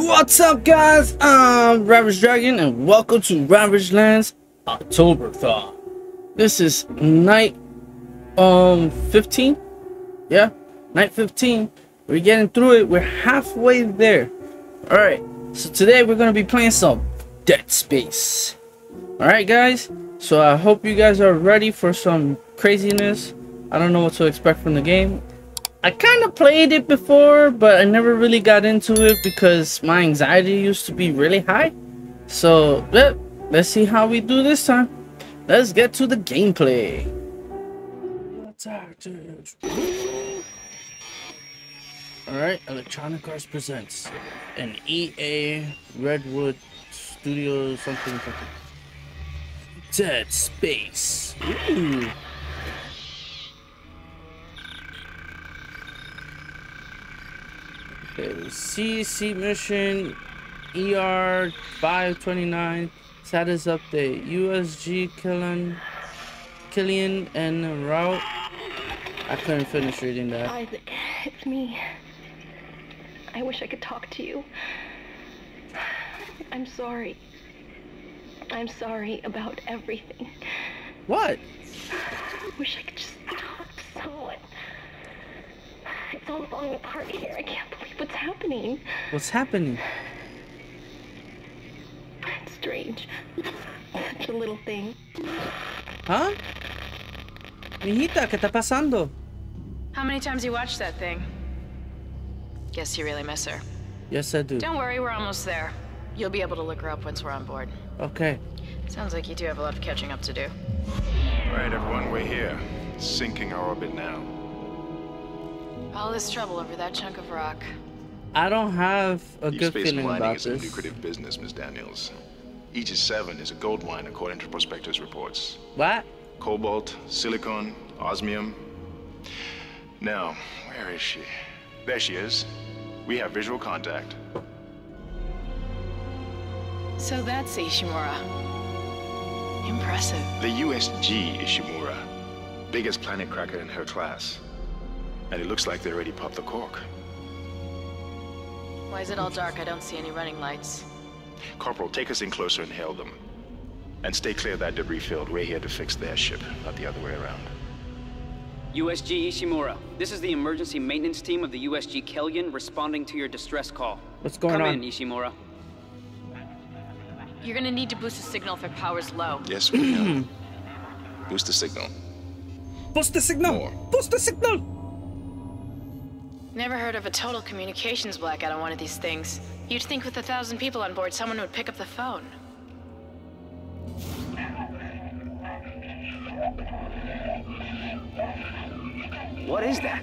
What's up guys? I'm Ravage Dragon and welcome to Ravage Lands October Thaw. This is night um 15. Yeah, night 15. We're getting through it. We're halfway there. Alright, so today we're gonna be playing some Dead Space. Alright guys, so I hope you guys are ready for some craziness. I don't know what to expect from the game. I kind of played it before, but I never really got into it because my anxiety used to be really high. So, let, let's see how we do this time. Let's get to the gameplay. Alright, Electronic Arts presents an EA Redwood Studio something something. Dead Space. Ooh. CC mission ER 529 status update USG Kellion Kellion and route. I couldn't finish reading that. Isaac, it's me. I wish I could talk to you. I'm sorry. I'm sorry about everything. What? I wish I could just talk to someone. It's all falling apart here. I can't believe what's happening. What's happening? It's strange. Such a little thing. Huh? Mijita, ¿qué está pasando? How many times you watched that thing? Guess you really miss her. Yes, I do. Don't worry, we're almost there. You'll be able to look her up once we're on board. Okay. Sounds like you do have a lot of catching up to do. All right, everyone, we're here. Syncing our orbit now. All this trouble over that chunk of rock. I don't have a Deep good space feeling mining about is a lucrative business, Miss Daniels. Aegis 7 is a gold mine according to prospectors' reports. What? Cobalt, silicon, osmium. Now, where is she? There she is. We have visual contact. So that's Ishimura. Impressive. The USG Ishimura. Biggest planet cracker in her class. And it looks like they already popped the cork. Why is it all dark? I don't see any running lights. Corporal, take us in closer and hail them. And stay clear of that debris field. We're here to fix their ship, not the other way around. USG Ishimura, this is the emergency maintenance team of the USG Kellion responding to your distress call. What's going Come on? in, Ishimura. You're gonna need to boost the signal if it power's low. Yes, we know. Boost the signal. Boost the signal! More. Boost the signal! Never heard of a total communications blackout on one of these things. You'd think with a thousand people on board, someone would pick up the phone. What is that?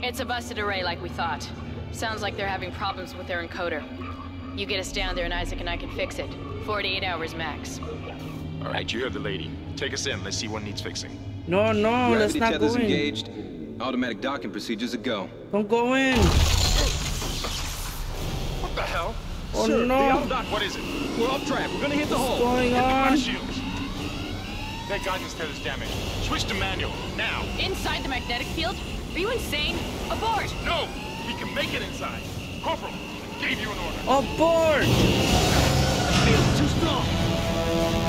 It's a busted array like we thought. Sounds like they're having problems with their encoder. You get us down there and Isaac and I can fix it. 48 hours max. All right, you heard the lady. Take us in. Let's see what needs fixing. No, no, let's not tethers go in. engaged. Automatic docking procedures a go. Don't go in. What the hell? Oh Sir, the no. outer dock, What is it? we're off track. We're gonna hit the What's hole. going Hit the on? blast shields. Their guidance tether's damaged. Switch to manual, now. Inside the magnetic field? Are you insane? Abort! No! We can make it inside. Corporal, I gave you an order. Aboard! Field's too strong.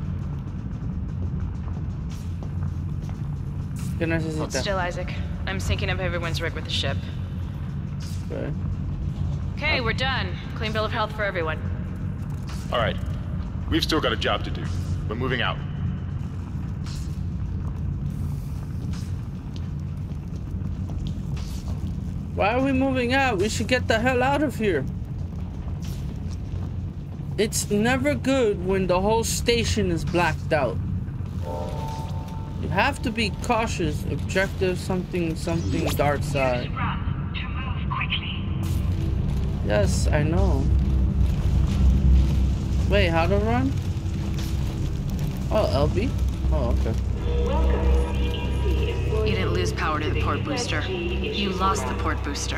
¿Qué Hold necesita? still, Isaac. I'm syncing up everyone's rig with the ship. Okay. Okay, we're done. Clean bill of health for everyone. All right. We've still got a job to do. We're moving out. Why are we moving out? We should get the hell out of here. It's never good when the whole station is blacked out. Have to be cautious. Objective something something dark side. Run to move quickly. Yes, I know. Wait, how to run? Oh, LB? Oh, okay. You didn't lose power to the port booster. You lost the port booster.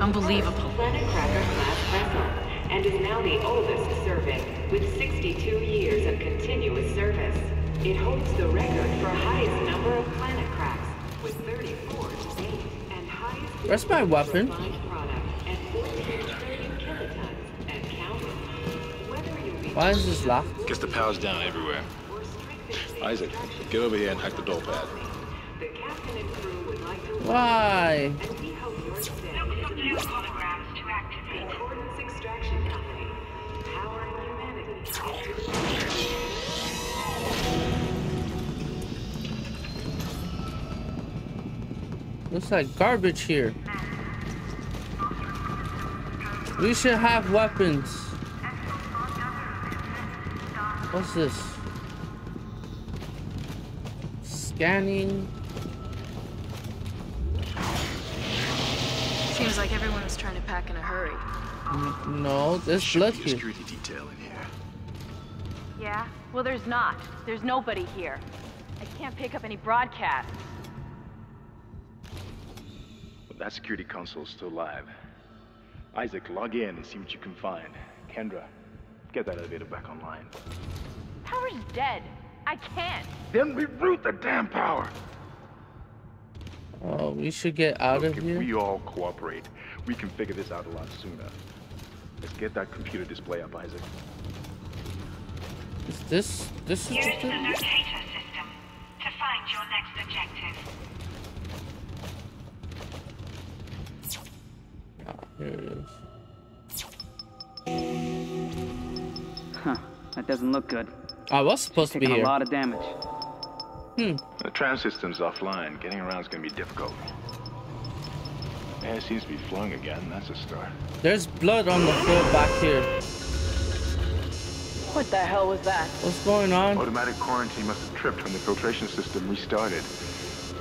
Unbelievable. Planet Cracker class vessel and is now the oldest serving with 62 It holds the record for highest number of planet cracks with 34 to date and highest Where's my weapon? refined product at 14 trillion kilotons and counting. Whether you'll be Why is this locked? Guess the power's down everywhere. Isaac, get over here and hack the door pad. the captain and crew would like to Why? Looks like garbage here. We should have weapons. What's this? Scanning. Seems like everyone was trying to pack in a hurry. No, there's Should blood a here. security detail in here. Yeah? Well, there's not. There's nobody here. I can't pick up any broadcasts. But that security console's still live. Isaac, log in and see what you can find. Kendra, get that elevator back online. Power's dead. I can't. Then we reroute the damn power! Oh, we should get out Look, of if here. If we all cooperate, we can figure this out a lot sooner. Let's get that computer display up, Isaac. Is this this is Use the it? locator system to find your next objective. Here it is. Huh. That doesn't look good. I was supposed to be Taking a lot of damage. Hmm. The tram system's offline. Getting around's gonna be difficult. Air seems to be flowing again. That's a start. There's blood on the floor back here. What the hell was that? What's going on? Automatic quarantine must have tripped when the filtration system restarted.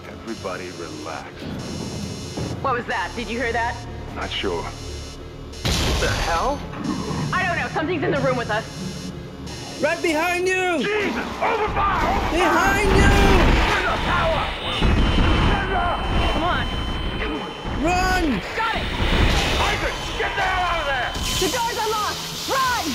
Everybody relax. What was that? Did you hear that? Not sure. What the hell? I don't know. Something's in the room with us. Right behind you! Jesus! Open fire! Behind you! Come on. Come on! Run! Got it. Isaac, get the hell out of there! The door's unlocked. Run!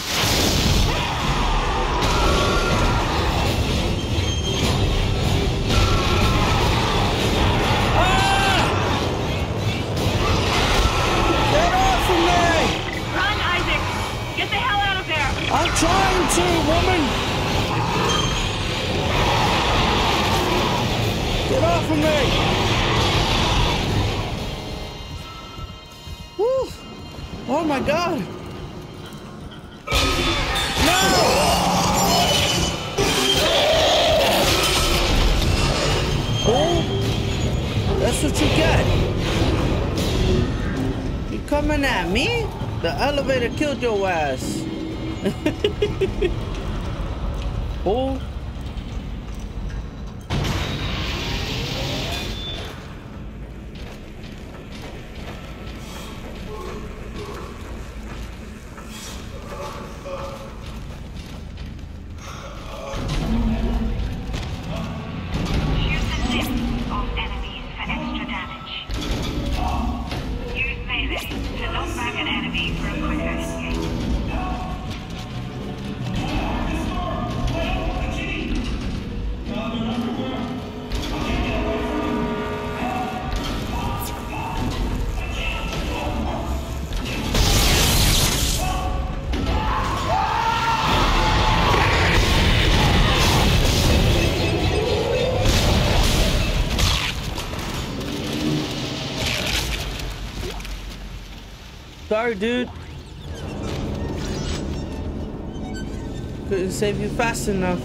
Elevator killed your ass. oh. Sorry, dude. Couldn't save you fast enough.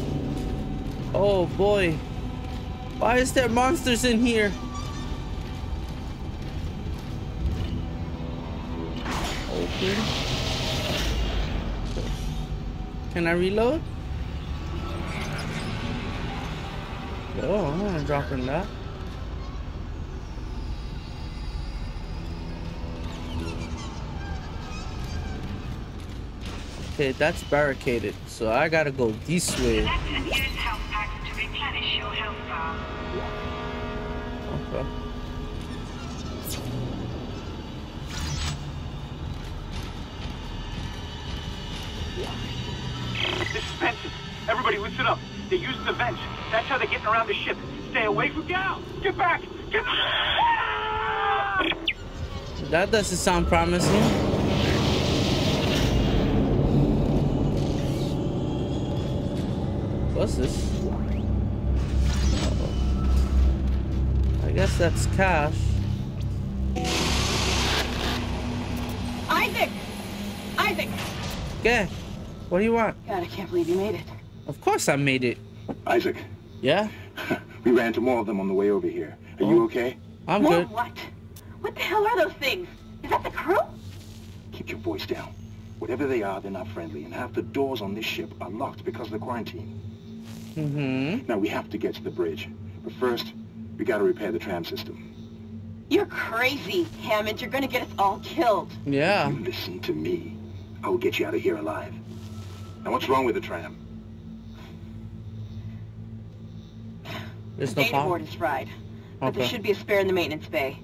Oh boy. Why is there monsters in here? Open. Can I reload? Oh, I'm not dropping that. Okay, that's barricaded, so I gotta go this way. Select and use health packs to replenish your health bar. Okay. This is Benson. Everybody listen up. They're using the vents. That's how they're getting around the ship. Stay away from Gal. Get back. Get back. That doesn't sound promising. What's this? Uh-oh. I guess that's cash. Isaac! Isaac! Yeah. What do you want? God, I can't believe you made it. Of course I made it. Isaac, Yeah? we ran into more of them on the way over here. Are you oh. okay? I'm More good. what? What the hell are those things? Is that the crew? Keep your voice down. Whatever they are, they're not friendly, and half the doors on this ship are locked because of the quarantine. Mm-hmm. Now, we have to get to the bridge. But first, we gotta repair the tram system. You're crazy, Hammond. You're gonna get us all killed. Yeah. You listen to me. I will get you out of here alive. Now, what's wrong with the tram? There's the no data power. board is fried, but there should be a spare in the maintenance bay.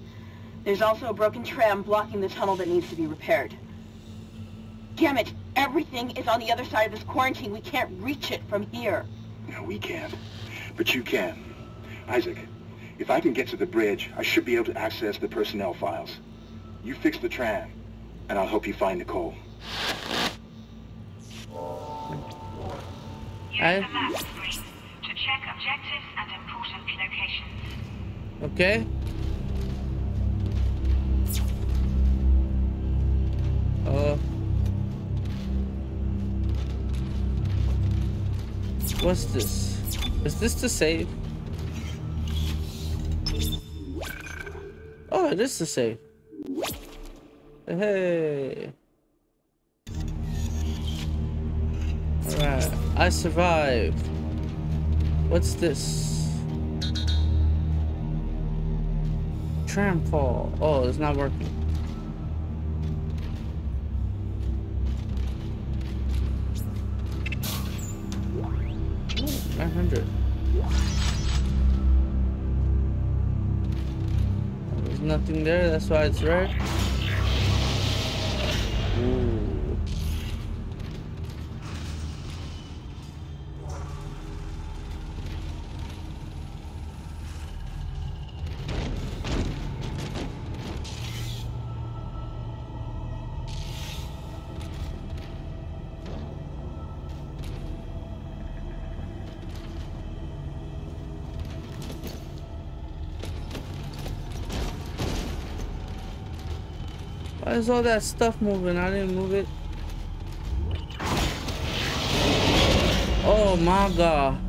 There's also a broken tram blocking the tunnel that needs to be repaired. Damn it! Everything is on the other side of this quarantine. We can't reach it from here. No, we can't. But you can. Isaac, if I can get to the bridge, I should be able to access the personnel files. You fix the tram, and I'll help you find Nicole. Use the map to check objectives and important locations. Okay. Uh. What's this? Is this to save? Oh, it is to save. Hey. Alright, I survived. What's this? Tram fall. Oh, it's not working. Nine hundred. There's nothing there. That's why it's red. Is all that stuff moving? I didn't move it. Oh my god.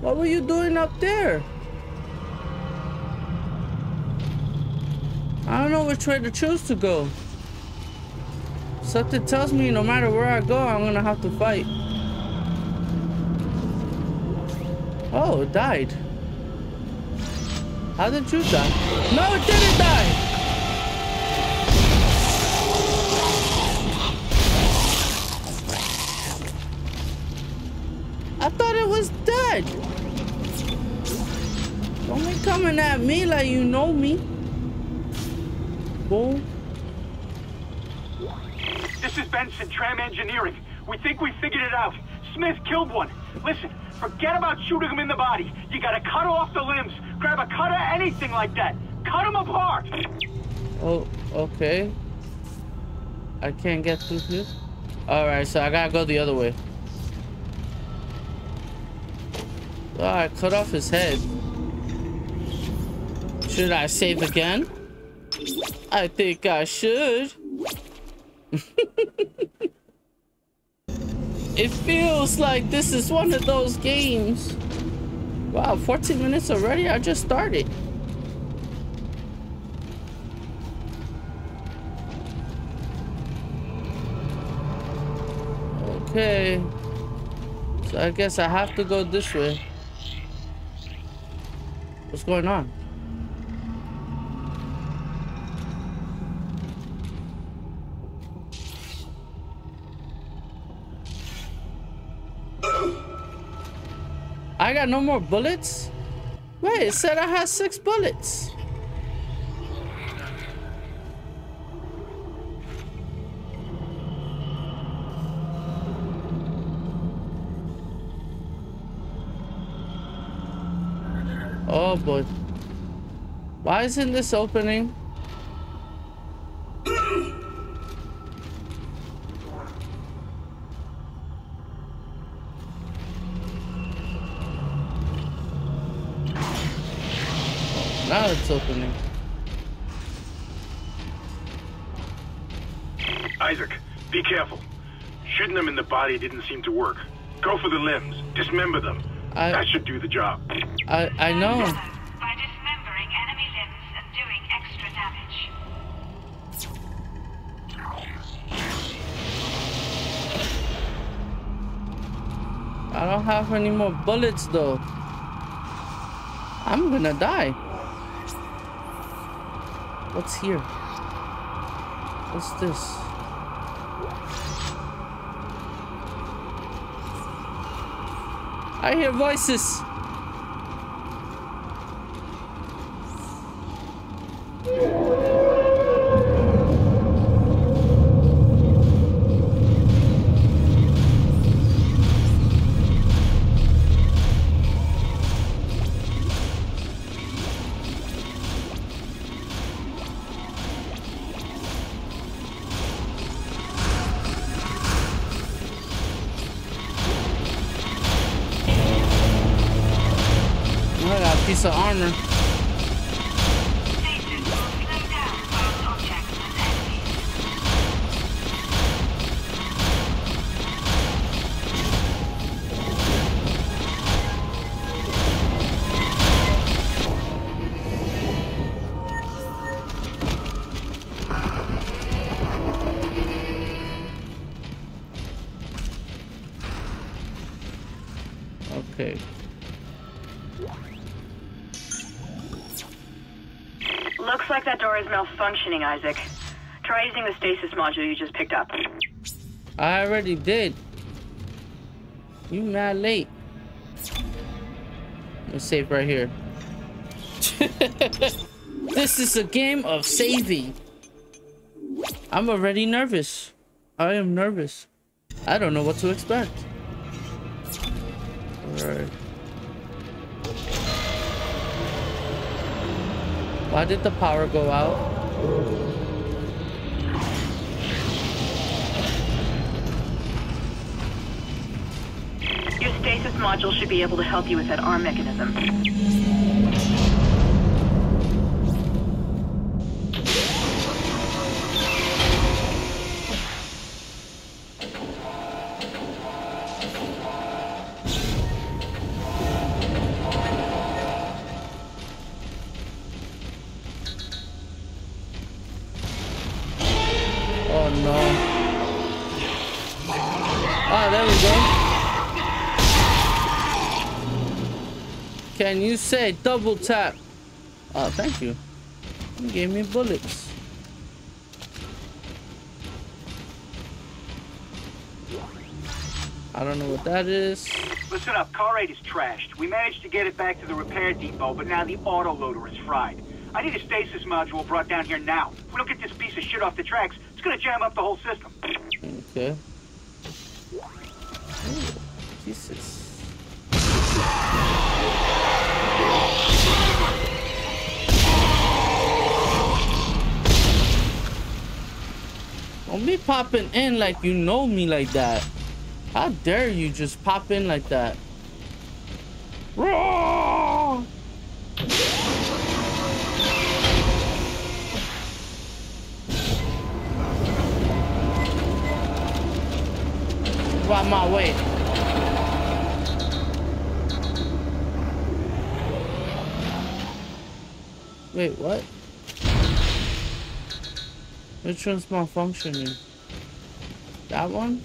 What were you doing up there? I don't know which way to choose to go. Something tells me no matter where I go, I'm gonna have to fight. Oh, it died. How did you die? No, it didn't die! I thought it was dead. Don't be coming at me like you know me. Boom. This is Benson, Tram Engineering. We think we figured it out. Smith killed one. Listen, forget about shooting him in the body. You gotta cut off the limbs. Grab a cutter, anything like that. Cut him apart. Oh, okay. I can't get through here. Alright, so I gotta go the other way. Oh, I cut off his head. Should I save again? I think I should. it feels like this is one of those games. Wow, 14 minutes already? I just started. Okay. So I guess I have to go this way. What's going on? Got no more bullets? Wait, it said I had six bullets. Oh boy. Why isn't this opening? Now it's opening. Isaac, be careful. Shooting them in the body didn't seem to work. Go for the limbs. Dismember them. I, that should do the job. I I know. By dismembering enemy limbs and doing extra damage. I don't have any more bullets though. I'm gonna die. What's here? What's this? I hear voices. Door is malfunctioning, Isaac. Try using the stasis module you just picked up. I already did. You mad late. Let's save right here. this is a game of saving. I'm already nervous. I am nervous. I don't know what to expect. Alright. Why did the power go out? Your stasis module should be able to help you with that arm mechanism. Can you say double tap? Oh, thank you. You gave me bullets. I don't know what that is. Listen up, car 8 is trashed. We managed to get it back to the repair depot, but now the autoloader is fried. I need a stasis module brought down here now. If we don't get this piece of shit off the tracks, it's gonna jam up the whole system. Okay. Ooh, Jesus. Don't be popping in like you know me like that. How dare you just pop in like that? Roar! Out my way. Wait, what? Which one's malfunctioning? That one?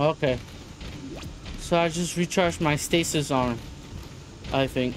Okay. So I just recharged my stasis arm. I think.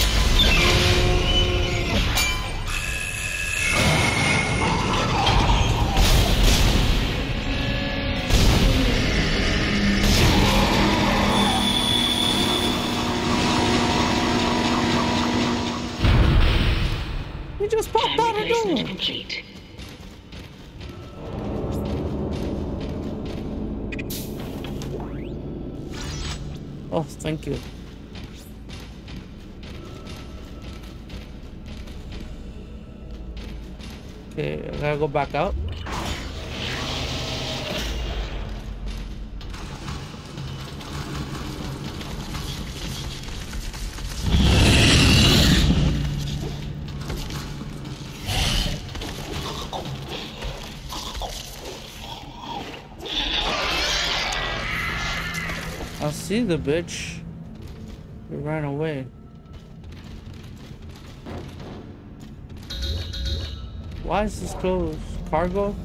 Just popped out of complete. Oh, thank you. Okay, I gotta go back out. See the bitch. He ran away. Why is this closed? Cargo?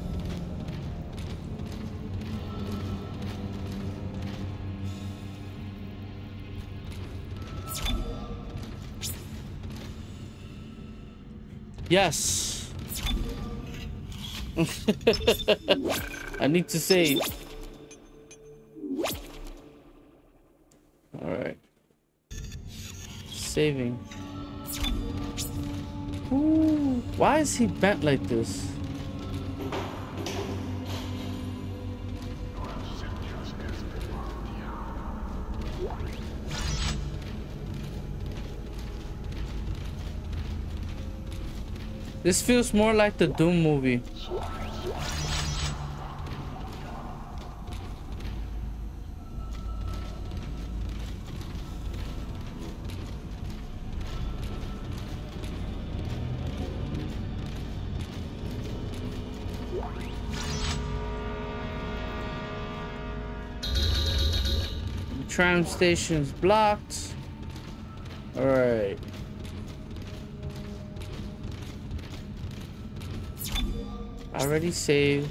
Yes. I need to save. Saving. Ooh, why is he bent like this? This feels more like the Doom movie. Tram station's blocked. Alright. Already saved.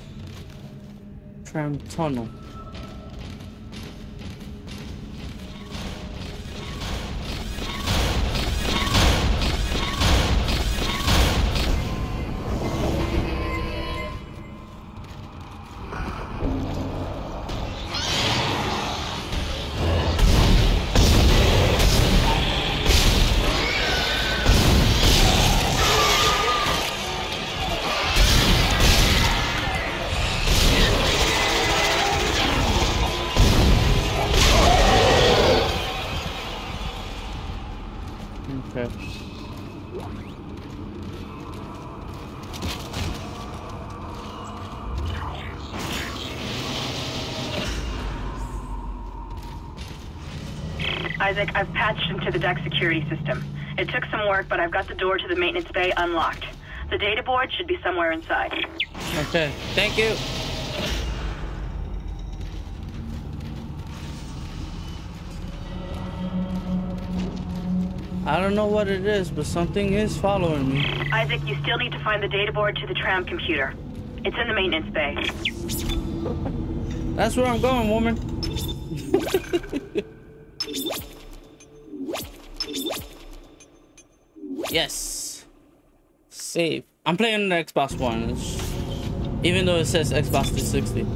Tram tunnel. Isaac, I've patched into the deck security system. It took some work, but I've got the door to the maintenance bay unlocked. The data board should be somewhere inside. Okay. Thank you. I don't know what it is, but something is following me. Isaac, you still need to find the data board to the tram computer. It's in the maintenance bay. That's where I'm going, woman. yes. Save. I'm playing on the Xbox One. Even though it says Xbox 360.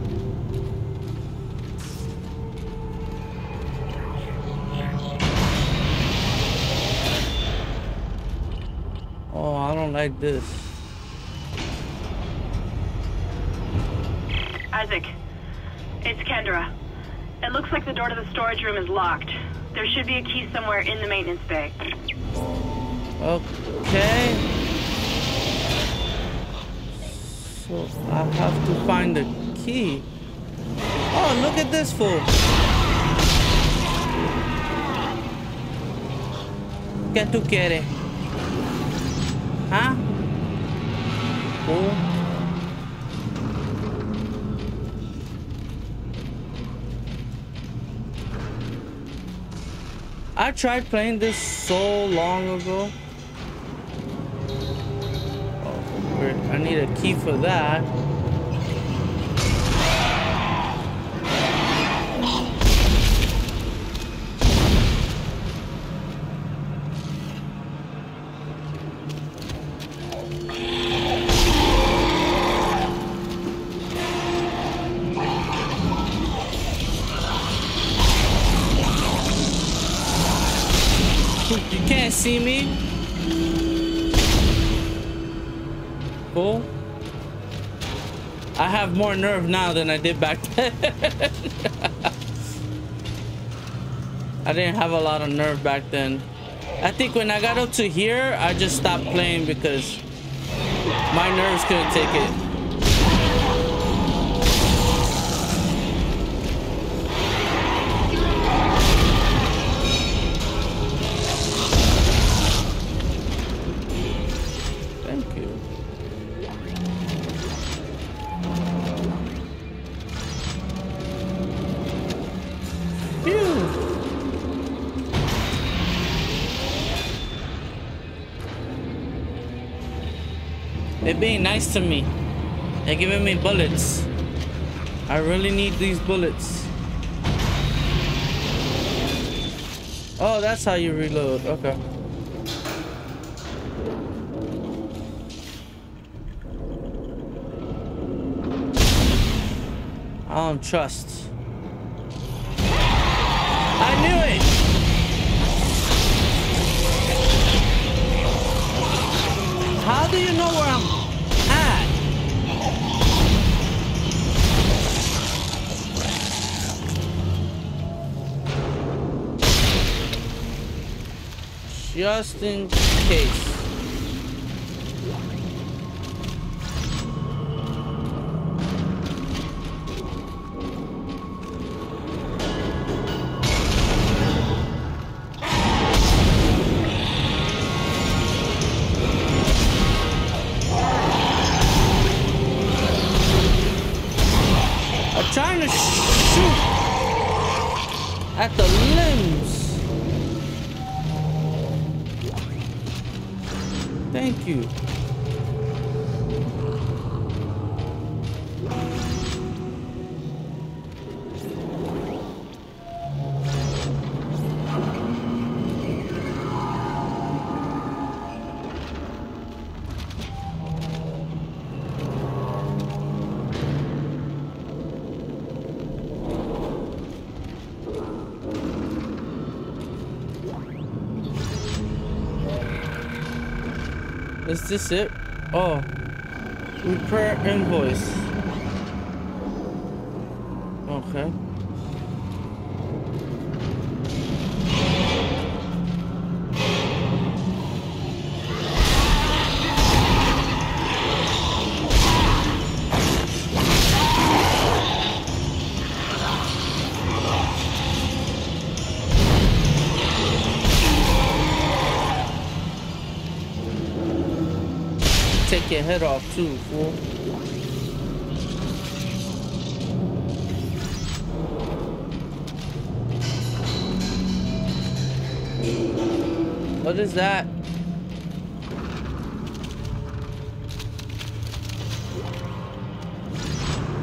Oh, I don't like this. Isaac, It's Kendra. It looks like the door to the storage room is locked. There should be a key somewhere in the maintenance bay. Okay. So I have to find the key. Oh, look at this fool. ¿Qué tú quieres? Fool. I tried playing this so long ago. I need a key for that. Have more nerve now than I did back then. I didn't have a lot of nerve back then. I think when I got up to here, I just stopped playing because my nerves couldn't take it. Nice to me. They're giving me bullets. I really need these bullets. Oh, that's how you reload. Okay. I don't trust. I knew it! How do you know where I'm Just in case. Thank you. Is this it? Oh. Repair invoice. Head off too, fool. What is that?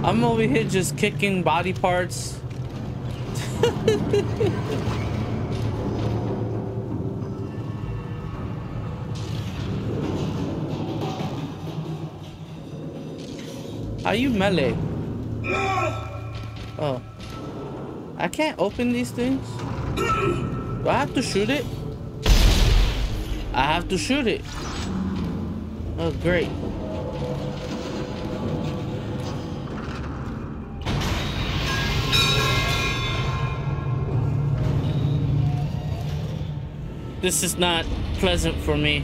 I'm over here just kicking body parts. Are you melee? Oh. I can't open these things? Do I have to shoot it? I have to shoot it. Oh, great. This is not pleasant for me.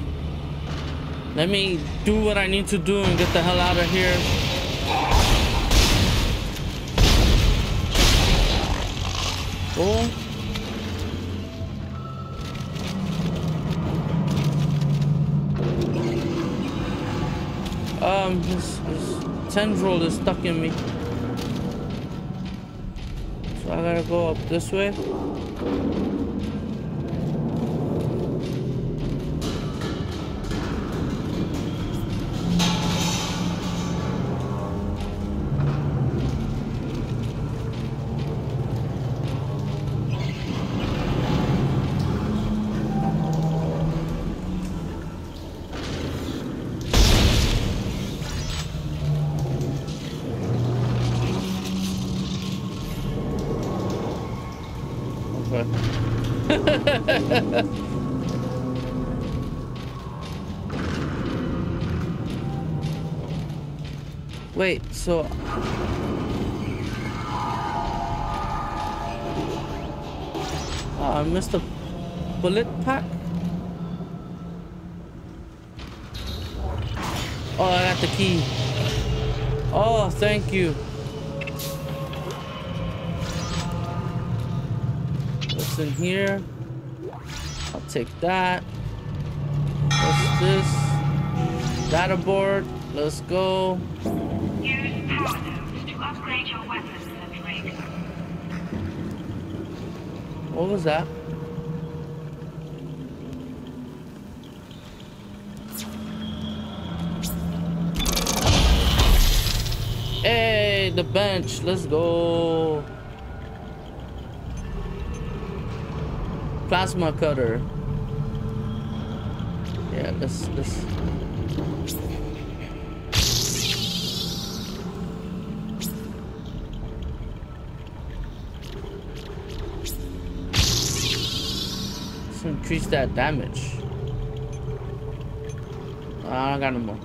Let me do what I need to do and get the hell out of here. Cool. Um, his, his tendril is stuck in me. So I gotta go up this way. Wait, so... Uh, oh, I missed a bullet pack? Oh, I got the key. Oh, thank you. What's in here? I'll take that. What's this? Data board. Let's go. Use power nodes to upgrade your weapons and rig. What was that? Hey, the bench. Let's go. Plasma cutter. Yeah, let's let's Let's increase that damage. Ah, I don't got no more.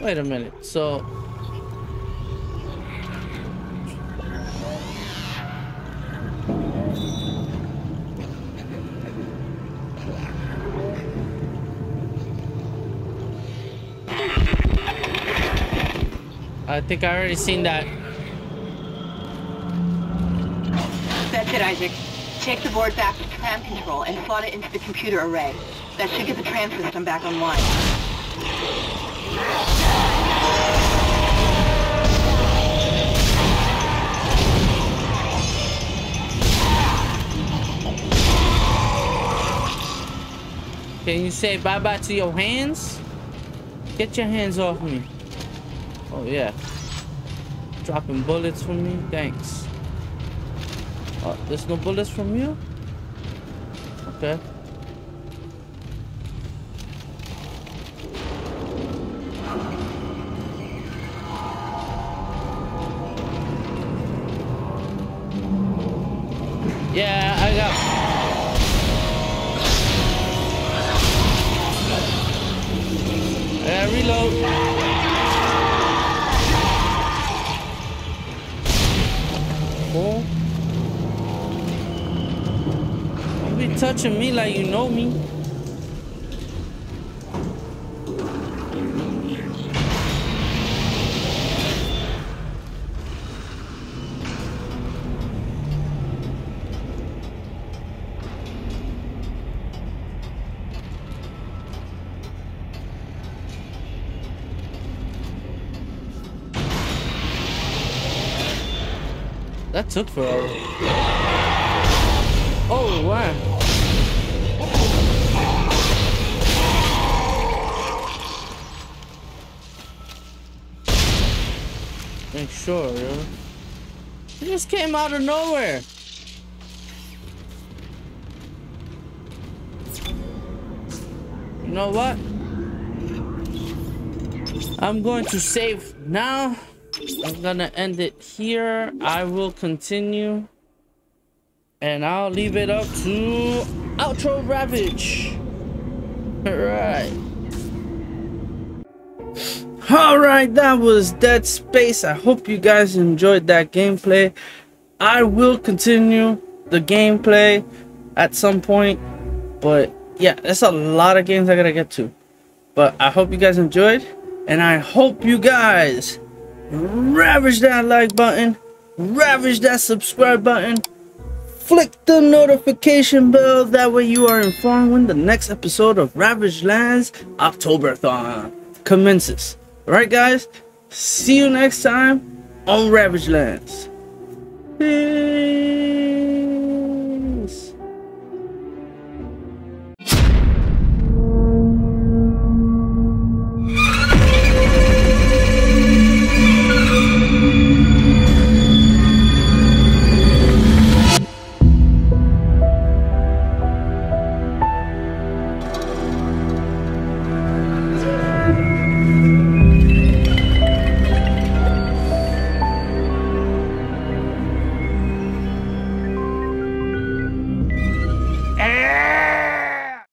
Wait a minute. So I think I already seen that. That's it, Isaac. Take the board back to tram control and slot it into the computer array. That should get the tram system back online. Can you say bye-bye to your hands? Get your hands off me. Oh, yeah. Dropping bullets for me? Thanks. Oh, there's no bullets from you? Okay. Be touching me like you know me. That took forever. Sure. It just came out of nowhere. You know what? I'm going to save now. I'm gonna end it here. I will continue. And I'll leave it up to Outro Ravage. Alright. Alright, that was Dead Space. I hope you guys enjoyed that gameplay. I will continue the gameplay at some point. But yeah, there's a lot of games I gotta get to. But I hope you guys enjoyed. And I hope you guys ravage that like button. Ravage that subscribe button. Flick the notification bell. That way you are informed when the next episode of Ravage Lands Octoberthon commences. Alright guys, see you next time on Ravage Lands. Peace.